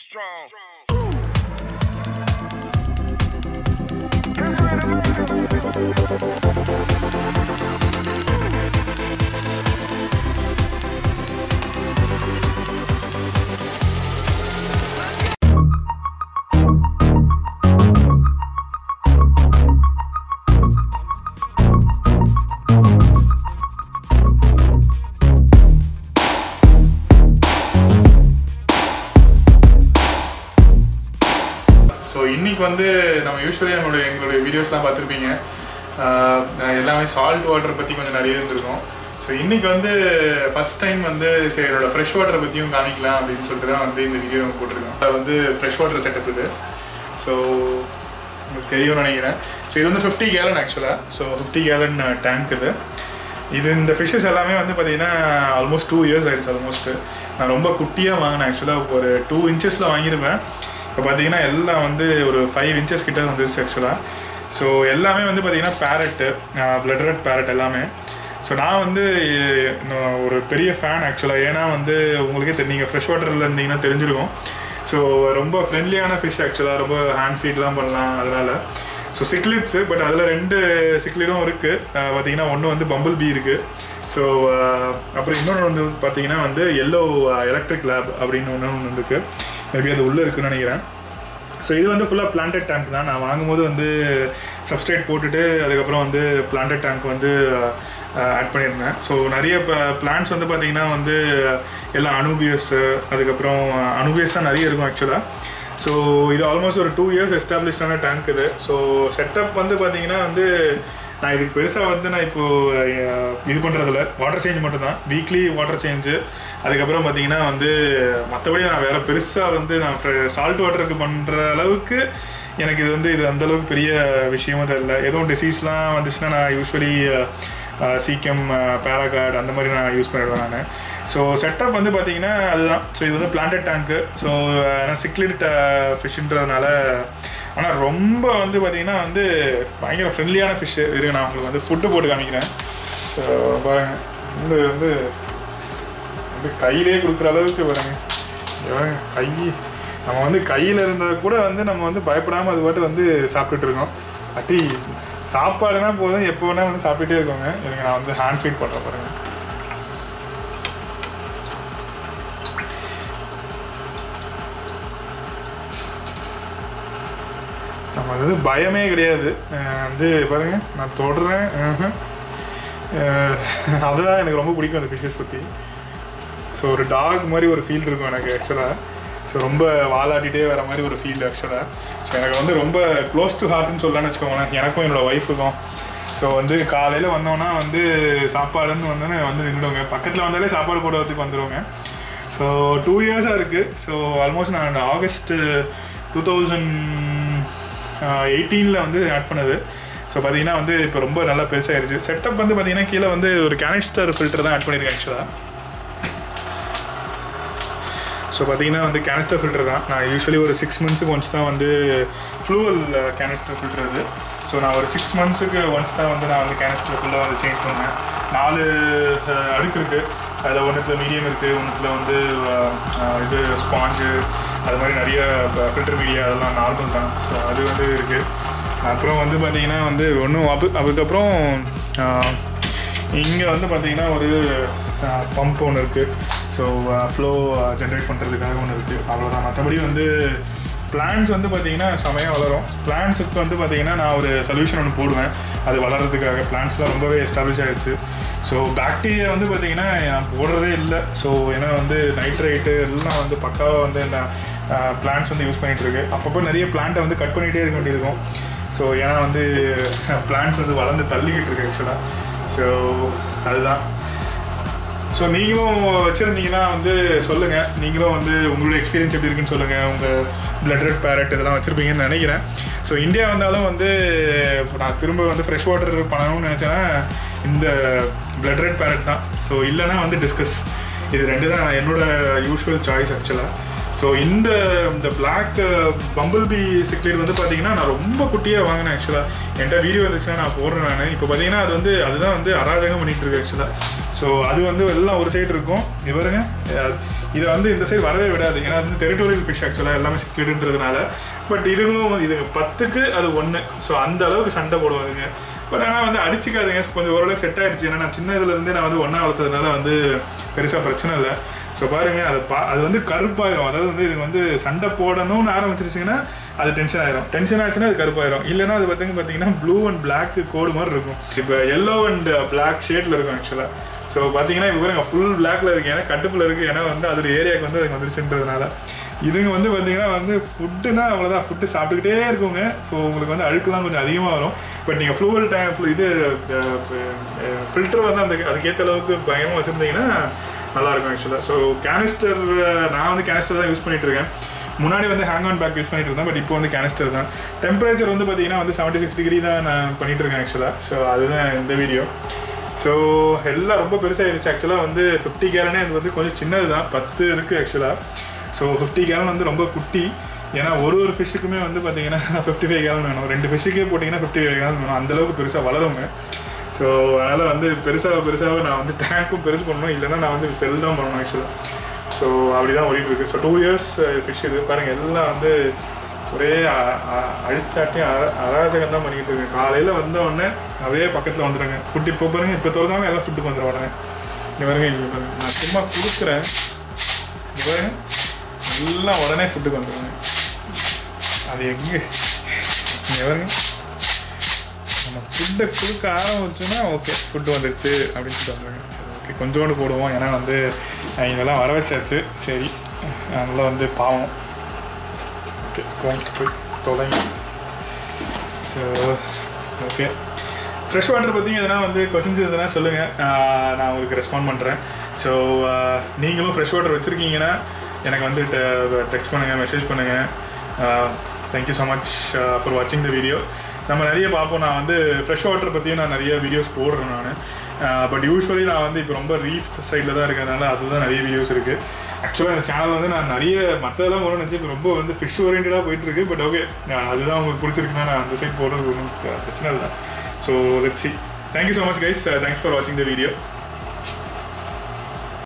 strong. So வந்து நம்ம usually நம்மளுடைய எங்களுடைய வீடியோஸ்லாம் பார்த்துருப்பீங்க. எல்லாமே சால்ட் வாட்டர் பற்றி கொஞ்சம் நிறைய இருந்திருக்கும். ஸோ இன்றைக்கி வந்து ஃபர்ஸ்ட் டைம் வந்து சரி என்னோட ஃப்ரெஷ் வாட்டரை பற்றியும் காமிக்கலாம் அப்படின்னு சொல்லிட்டு தான் வந்து இந்த வீடியோ போட்டிருக்கோம். அதை வந்து ஃப்ரெஷ் வாட்டர் செட்டப் இது. ஸோ உங்களுக்கு தெரியும்னு நினைக்கிறேன். ஸோ இது வந்து ஃபிஃப்டி கேலன் ஆக்சுவலாக ஸோ ஃபிஃப்டி கேலன் டேங்க் இது. இது இந்த ஃபிஷ்ஷஸ் எல்லாமே வந்து பார்த்தீங்கன்னா ஆல்மோஸ்ட் டூ இயர்ஸ் ஆயிடுச்சு ஆல்மோஸ்ட்டு நான் ரொம்ப குட்டியாக வாங்கினேன் ஆக்சுவலாக ஒரு டூ இன்ச்சஸில் வாங்கியிருப்பேன். இப்போ பார்த்தீங்கன்னா எல்லாம் வந்து ஒரு ஃபைவ் இன்ச்சஸ் கிட்ட வந்துருச்சு ஆக்சுவலாக ஸோ எல்லாமே வந்து பார்த்தீங்கன்னா பேரட்டு பிளட் ரெட் பேரட் எல்லாமே. ஸோ நான் வந்து ஒரு பெரிய ஃபேன் ஆக்சுவலாக ஏன்னா வந்து உங்களுக்கே தெரியும் நீங்கள் ஃப்ரெஷ் வாட்டரில் இருந்தீங்கன்னா தெரிஞ்சிருக்கும். ஸோ ரொம்ப ஃப்ரெண்ட்லியான ஃபிஷ் ஆக்சுவலாக ரொம்ப ஹேண்ட் ஃபீட்லாம் பண்ணலாம் அதனால். ஸோ சிக்லிட்ஸு பட் அதில் ரெண்டு சிக்லிடும் இருக்குது பார்த்தீங்கன்னா ஒன்று வந்து பம்பிள் பீ இருக்குது ஸோ அப்புறம் இன்னொன்று வந்து பார்த்தீங்கன்னா வந்து எல்லோ எலக்ட்ரிக் லேப் அப்படின்னு ஒன்று ஒன்று இருக்குது மேபி அது உள்ளே இருக்குன்னு நினைக்கிறேன். ஸோ இது வந்து ஃபுல்லாக பிளான்டட் டேங்க் தான். நான் வாங்கும்போது வந்து சப்ஸ்ட்ரேட் போட்டுட்டு அதுக்கப்புறம் வந்து பிளான்டட் டேங்க் வந்து ஆட் பண்ணியிருந்தேன். ஸோ நிறைய இப்போ பிளான்ஸ் வந்து பார்த்தீங்கன்னா வந்து எல்லாம் அனுபியஸு அதுக்கப்புறம் அனுபியஸ் தான் நிறைய இருக்கும் ஆக்சுவலாக ஸோ இது ஆல்மோஸ்ட் ஒரு டூ இயர்ஸ் எஸ்டாப்ளிஷ்டான டேங்க் இது. ஸோ செட்டப் வந்து பார்த்தீங்கன்னா வந்து நான் இதுக்கு பெருசாக வந்து நான் இப்போது இது பண்ணுறதில்ல வாட்டர் சேஞ்ச் மட்டும்தான். வீக்லி வாட்டர் சேஞ்சு அதுக்கப்புறம் பார்த்தீங்கன்னா வந்து மற்றபடி நான் வேறு பெருசாக வந்து நான் சால்ட் வாட்டருக்கு பண்ணுற அளவுக்கு எனக்கு இது வந்து இது அந்த அளவுக்கு பெரிய விஷயமும் தெரியல. எதுவும் டிசீஸ்லாம் வந்துச்சுன்னா நான் யூஸ்வலி சீக்கம் பேராகார்டு அந்த மாதிரி நான் யூஸ் பண்ணிடுவேன் நான். ஸோ செட்டப் வந்து பார்த்தீங்கன்னா அதுதான். ஸோ இது வந்து பிளான்டட் டேங்க்கு ஸோ ஏன்னா சிக்லிட் ஃபிஷ்ன்றதுனால ஆனால் ரொம்ப வந்து பார்த்தீங்கன்னா வந்து பயங்கர ஃப்ரெண்ட்லியான ஃபிஷ்ஷு இருக்கு. நான் உங்களுக்கு வந்து ஃபுட்டு போட்டு காமிக்கிறேன். ஸோ பாருங்க. இந்த வந்து வந்து கையிலே கொடுக்குற அளவுக்கு பாருங்க. கை. நம்ம வந்து கையில் இருந்தால் கூட வந்து நம்ம வந்து பயப்படாமல் அது பாட்டு வந்து சாப்பிட்டுட்டு இருக்கோம். அட்டி சாப்பாடுனா போதும். எப்போ வேணால் வந்து சாப்பிட்டுட்டே இருக்கோங்க. எனக்கு நான் வந்து ஹேண்ட் ஃபீட் பண்ணுறேன் பாருங்க. நம்ம வந்து பயமே கிடையாது. வந்து பாருங்க நான் தொடுறேன். அதுதான் எனக்கு ரொம்ப பிடிக்கும் அந்த ஃபிஷஸ் பற்றி ஸோ ஒரு டாக் மாதிரி ஒரு ஃபீல் இருக்கும் எனக்கு ஆக்சுவலாக ஸோ ரொம்ப வாலாட்டிகிட்டே வர மாதிரி ஒரு ஃபீல் ஆக்சுவலாக ஸோ எனக்கு வந்து ரொம்ப க்ளோஸ் டு ஹார்ட்னு சொல்லலாம்னு வச்சுக்கோங்களேன். எனக்கும் என்னோட ஒய்ஃபுக்கும் ஸோ வந்து காலையில் வந்தோன்னா வந்து சாப்பாடுன்னு வந்தோன்னே வந்து நின்றுடுவோங்க. பக்கத்தில் வந்தாலே சாப்பாடு போடுறதுக்கு வந்துடுவோங்க ஸோ டூ இயர்ஸாக இருக்குது ஸோ ஆல்மோஸ்ட் நான் ஆகஸ்ட் டூ தௌசண்ட் எயிட்டீனில் வந்து ஆட் பண்ணது. ஸோ பார்த்தீங்கன்னா வந்து இப்போ ரொம்ப நல்லா பெருசாகிருச்சு செட்டப் வந்து பார்த்தீங்கன்னா கீழே வந்து ஒரு கேனிஸ்டர் ஃபில்டர் தான் ஆட் பண்ணியிருக்கேன் ஆக்சுவலாக ஸோ பார்த்தீங்கன்னா வந்து கேனிஸ்டர் ஃபில்டர் தான். நான் யூஸ்வலி ஒரு சிக்ஸ் மந்த்ஸுக்கு ஒன்ஸ் தான் வந்து ஃப்ளூவல் கேனிஸ்டர் ஃபில்டர் இது ஸோ நான் ஒரு சிக்ஸ் மந்த்ஸுக்கு ஒன்ஸ் தான் வந்து நான் வந்து கேனிஸ்டர் ஃபுல்லாக வந்து சேஞ்ச் பண்ணேன். நாலு அடுக்கு இருக்குது அதில் ஒன்றுத்தில் மீடியம் இருக்குது ஒன்றுத்தில் வந்து இது ஸ்பாஞ்சு அது மாதிரி நிறைய ஃபில்டர் மீடியா அதெல்லாம் நார்மல் தான். ஸோ அது வந்து இருக்குது அப்புறம் வந்து பார்த்திங்கன்னா வந்து ஒன்றும் அது அதுக்கப்புறம் இங்கே வந்து பார்த்திங்கன்னா ஒரு பம்ப் ஒன்று இருக்குது ஸோ ஃப்ளோ ஜென்ரேட் பண்ணுறதுக்காக ஒன்று இருக்குது அவ்வளோதான் மற்றபடி வந்து பிளான்ஸ் வந்து பார்த்தீங்கன்னா செமையாக வளரும். பிளான்ஸுக்கு வந்து பார்த்தீங்கன்னா நான் ஒரு சொல்யூஷன் ஒன்று போடுவேன். அது வளர்கிறதுக்காக பிளான்ஸ்லாம் ரொம்பவே எஸ்டாப்ளிஷ் ஆகிடுச்சு ஸோ பாக்டீரியா வந்து பார்த்தீங்கன்னா நான் போடுறதே இல்லை. ஸோ ஏன்னா வந்து நைட்ரைட்டு எல்லாம் வந்து பக்காவாக வந்து என்ன பிளான்ஸ் வந்து யூஸ் பண்ணிகிட்டு இருக்கு அப்பப்போ நிறைய பிளான்ட்டை வந்து கட் பண்ணிகிட்டே இருக்க வேண்டியிருக்கும். ஸோ ஏன்னா வந்து பிளான்ஸ் வந்து வளர்ந்து தள்ளிக்கிட்டு இருக்கு ஆக்சுவலாக ஸோ அதுதான். ஸோ நீங்களும் வச்சுருந்தீங்கன்னா வந்து சொல்லுங்கள் நீங்களும் வந்து உங்களோட எக்ஸ்பீரியன்ஸ் எப்படி இருக்குன்னு சொல்லுங்கள் உங்கள் பிளட் ரெட் பேரட் இதெல்லாம் வச்சுருப்பீங்கன்னு நினைக்கிறேன். ஸோ இந்தியா வந்தாலும் வந்து இப்போ நான் திரும்ப வந்து ஃப்ரெஷ் வாட்டர் பண்ணணும்னு நினச்சேன்னா இந்த பிளட் ரெட் பேரட் தான். ஸோ இல்லைன்னா வந்து டிஸ்கஸ் இது ரெண்டு தான் என்னோட யூஸ்வல் சாய்ஸ் ஆக்சுவலாக ஸோ இந்த இந்த பிளாக் பம்பிள் பி சிக்லேட் வந்து பார்த்தீங்கன்னா நான் ரொம்ப குட்டியாக வாங்கினேன் ஆக்சுவலாக என்கிட்ட வீடியோ இருந்துச்சுன்னா நான் போடுறேன் நான். இப்போ பார்த்தீங்கன்னா அது வந்து அதுதான் வந்து அராஜகம் பண்ணிகிட்டு இருக்கு ஆக்சுவலாக ஸோ அது வந்து எல்லாம் ஒரு சைடு இருக்கும். இது பாருங்க. இதை வந்து இந்த சைடு வரவே விடாது. ஏன்னா அது வந்து டெரிட்டோரியல் ஃபிஷ் ஆக்சுவலாக எல்லாமே சிக்லேடுன்றதுனால பட் இதுவும் இது பத்துக்கு அது ஒன்று ஸோ அந்த அளவுக்கு சண்டை போடுவாதுங்க பட் ஆனால் வந்து அடிச்சுக்காதுங்க. கொஞ்சம் ஓரளவுக்கு செட் ஆயிடுச்சு ஏன்னா நான் சின்ன இதுலேருந்தே நான் வந்து ஒன்றா வளர்த்ததுனால வந்து பெருசாக பிரச்சனை இல்லை. ஸோ பாருங்க அது பா அது வந்து கருப்பாயிரும். அதாவது வந்து இது வந்து சண்டை போடணும்னு ஆரம்பிச்சிருச்சிங்கன்னா அது டென்ஷன் ஆயிரும். டென்ஷன் ஆச்சுன்னா அது கருப்பாயிரும். இல்லைன்னா அது பார்த்தீங்க பார்த்தீங்கன்னா ப்ளூ அண்ட் பிளாக் கோடு மாதிரி இருக்கும். இப்போ எல்லோ அண்ட் பிளாக் ஷேட்ல இருக்கும் ஆக்சுவலாக ஸோ பார்த்தீங்கன்னா இப்போ பாருங்க ஃபுல் பிளாக்ல இருக்கு. ஏன்னா கட்டுப்பில் இருக்கு. ஏன்னா வந்து அதோட ஏரியாவுக்கு வந்து அது வந்துருச்சுன்றதுனால. இதுங்க வந்து பார்த்தீங்கன்னா வந்து ஃபுட்டுனா அவ்வளோதான் ஃபுட்டு சாப்பிட்டுக்கிட்டே இருக்குங்க. ஸோ உங்களுக்கு வந்து அழுக்கெல்லாம் கொஞ்சம் அதிகமாக வரும். பட் நீங்கள் ஃப்ளூவல் டைம் இது ஃபில்டர் வந்து அந்த அதுக்கேற்ற அளவுக்கு பயமாக வச்சுருந்தீங்கன்னா நல்லாயிருக்கும் ஆக்சுவலாக ஸோ கேனிஸ்டர் நான் வந்து கேனிஸ்டர் தான் யூஸ் பண்ணிகிட்டு இருக்கேன் முன்னாடி வந்து ஹேங் ஆன் பேக் யூஸ் பண்ணிட்டு இருந்தேன் பட் இப்போ வந்து கேனிஸ்டர் தான். டெம்பரேச்சர் வந்து பார்த்தீங்கன்னா வந்து செவன்ட்டி சிக்ஸ் டிகிரி தான் நான் பண்ணிட்டு இருக்கேன் ஆக்சுவலாக ஸோ அதுதான் இந்த வீடியோ ஸோ எல்லாம் ரொம்ப பெருசாகிடுச்சு ஆக்சுவலாக வந்து ஃபிஃப்டி கேலனே அது வந்து கொஞ்சம் சின்னது தான். பத்து இருக்குது ஆக்சுவலாக ஸோ ஃபிஃப்டி கேலன் வந்து ரொம்ப குட்டி. ஏன்னா ஒரு ஒரு ஃபிஷ்ஷுக்குமே வந்து பார்த்தீங்கன்னா ஃபிஃப்டி ஃபைவ் கேலன் வேணும். ரெண்டு ஃபிஷ்ஷுக்கே போட்டிங்கன்னா ஃபிஃப்டி ஃபைவ் கேலன் வேணும் அந்தளவுக்கு பெருசாக வளருங்க. ஸோ அதனால் வந்து பெருசாக பெருசாக நான் வந்து டேங்க்கும் பெருசு பண்ணணும். இல்லைன்னா நான் வந்து செல் தான் பண்ணணும் ஆக்சுவலாக ஸோ அப்படி தான் ஓடிட்டு இருக்கு so two years fish uh, இது. பாருங்கள் எல்லாம் வந்து ஒரே அ- அ- அராஜகம் தான் பண்ணிக்கிட்டு இருக்கேன். காலையில் வந்த உடனே அப்படியே பக்கத்தில் வந்துடுங்க ஃபுட் இப்போ பாருங்க இப்போ திறந்தாங்க எல்லாம் ஃபுட்டுக்கு வந்துடும் உடனே. இங்கே பாருங்க இங்கே பாருங்க. நான் சும்மா கொடுக்குறேன். இங்கே பாருங்க. எல்லாம் உடனே ஃபுட்டுக்கு வந்துடுங்க அது எங்கே? இங்கே பாருங்க. ஃபுட்டை கொடுக்க ஆரம்பிச்சோன்னா ஓகே ஃபுட்டு வந்துருச்சு அப்படின்னு சொல்லிட்டு சரி ஓகே கொஞ்சோண்டு போடுவோம். ஏன்னா வந்து இதெல்லாம் வர வச்சாச்சு. சரி அதனால் வந்து பாவம். ஓகே போங்க போய் தொலைங்க. ஸோ ஓகே ஃப்ரெஷ் வாட்டர் பற்றி எதனா வந்து கொஸ்டின்ஸ் எதனா சொல்லுங்கள் நான் உங்களுக்கு ரெஸ்பாண்ட் பண்ணுறேன் ஸோ நீங்களும் ஃப்ரெஷ் வாட்டர் வச்சுருக்கீங்கன்னா எனக்கு வந்து டெக்ஸ்ட் பண்ணுங்கள் மெசேஜ் பண்ணுங்கள் தேங்க்யூ ஸோ மச் ஃபார் வாட்சிங் த வீடியோ நம்ம நிறைய பார்ப்போம். நான் வந்து ஃப்ரெஷ் வாட்டர் பற்றியும் நான் நிறைய வீடியோஸ் போடுறேன் நான். பட் யூஸ்வலி நான் வந்து இப்போ ரொம்ப ரீஃப் சைடில் தான் இருக்கிறதுனால அதுதான் நிறைய வீடியோஸ் இருக்குது ஆக்சுவலாக இந்த சேனல் வந்து நான் நிறைய மற்றதெல்லாம் போகணும்னு நினச்சி இப்போ ரொம்ப வந்து ஃபிஷ் ஓரியன்டாக போயிட்டுருக்கு பட் ஓகே அதுதான் உங்களுக்கு பிடிச்சிருக்குன்னா நான் அந்த சைட் போடுறது ஒன்றும் பிரச்சனை இல்லை. So let's thank you so much guys thanks for வாட்சிங் த வீடியோ